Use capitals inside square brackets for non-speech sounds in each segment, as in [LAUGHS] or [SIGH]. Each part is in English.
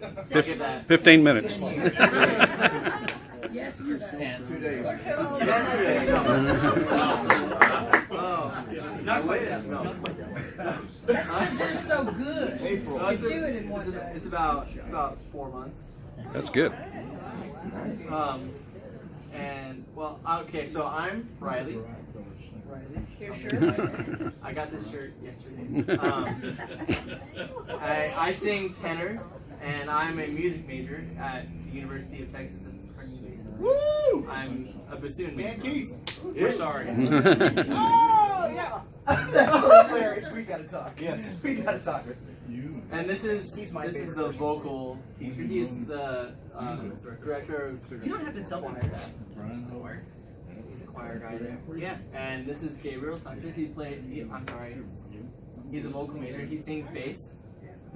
Look at 15 minutes. Yesterday. Two days. Yesterday. Oh, not quite that. No. That's because you're so good. April. You do it in one day. It's about it's about four months. That's good. Um, and well, okay. So I'm Riley. Riley. Your shirt. [LAUGHS] I got this shirt yesterday. Um, [LAUGHS] I, I sing tenor, and I'm a music major at the University of Texas at Kearney Mesa. Woo! I'm a bassoon major. Dan Keys. We're sorry. [LAUGHS] Oh yeah. That's hilarious. We gotta talk. Yes. We gotta talk. You. And this is He's my this is the vocal teacher. He's the uh, director of. You don't have to tell me choir. that. He's a choir guy there. Yeah. And this is Gabriel Sanchez. He played. He, I'm sorry. He's a vocal major. He sings bass.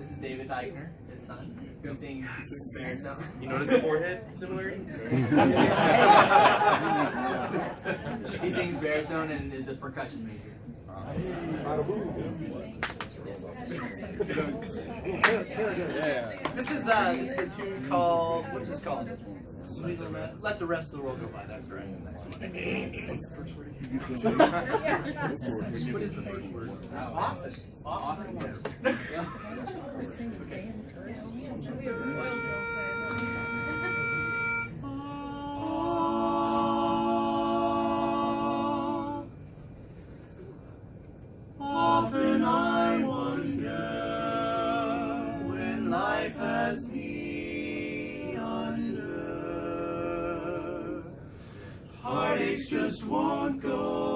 This is David Eichner, his son, who sings baritone. You notice the forehead similarities? [LAUGHS] he sings baritone and is a percussion major. This is uh this is a tune called what is this called? Sweet Little Mess. Let the rest of the world go by. That's right. [LAUGHS] what is the first word? Office. Office. Life has me under. Heartaches just won't go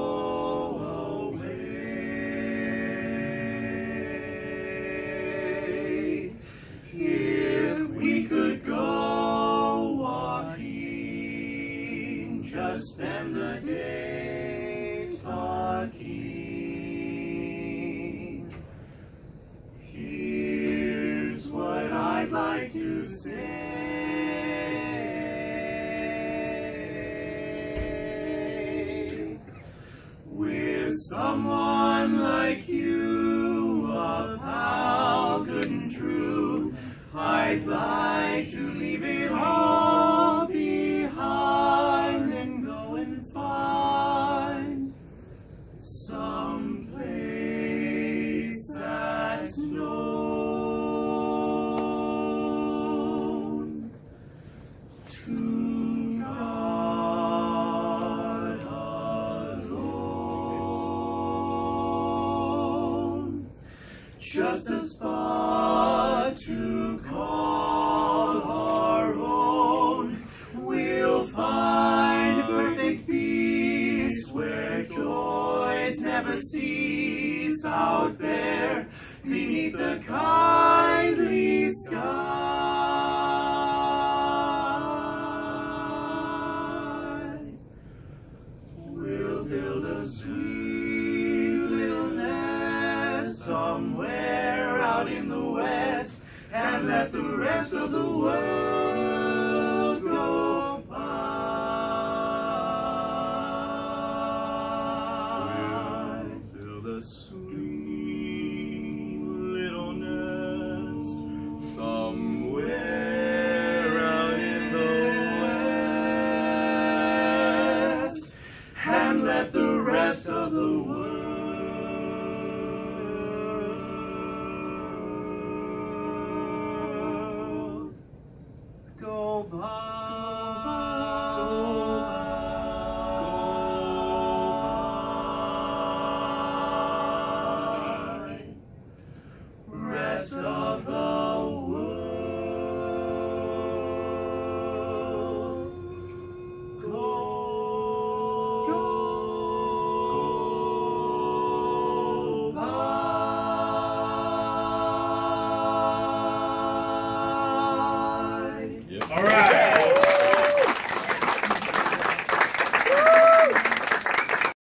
say. With someone like you, a pal good and true, I'd like to Just a spot to call our own. We'll find perfect peace where joys never cease out there beneath the kindly let the rest of the world